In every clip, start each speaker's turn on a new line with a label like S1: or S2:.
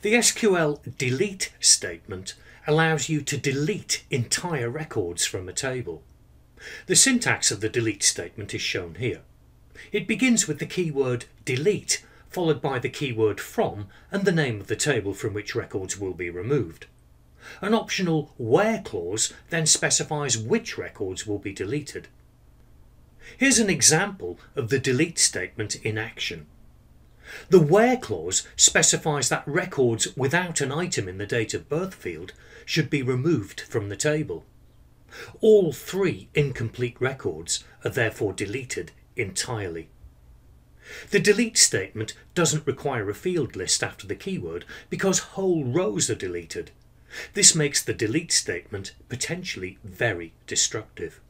S1: The SQL delete statement allows you to delete entire records from a table. The syntax of the delete statement is shown here. It begins with the keyword delete followed by the keyword from and the name of the table from which records will be removed. An optional where clause then specifies which records will be deleted. Here's an example of the delete statement in action. The where clause specifies that records without an item in the date of birth field should be removed from the table. All three incomplete records are therefore deleted entirely. The delete statement doesn't require a field list after the keyword because whole rows are deleted. This makes the delete statement potentially very destructive.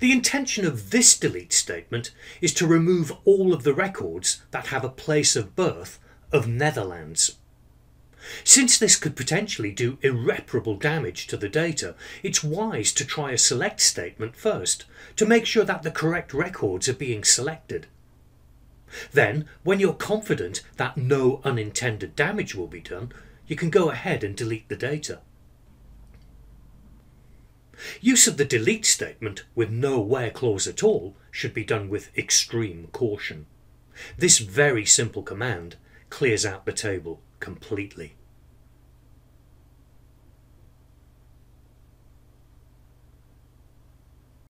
S1: The intention of this delete statement is to remove all of the records that have a place of birth of Netherlands. Since this could potentially do irreparable damage to the data, it's wise to try a select statement first to make sure that the correct records are being selected. Then, when you're confident that no unintended damage will be done, you can go ahead and delete the data. Use of the delete statement with no where clause at all should be done with extreme caution. This very simple command clears out the table completely.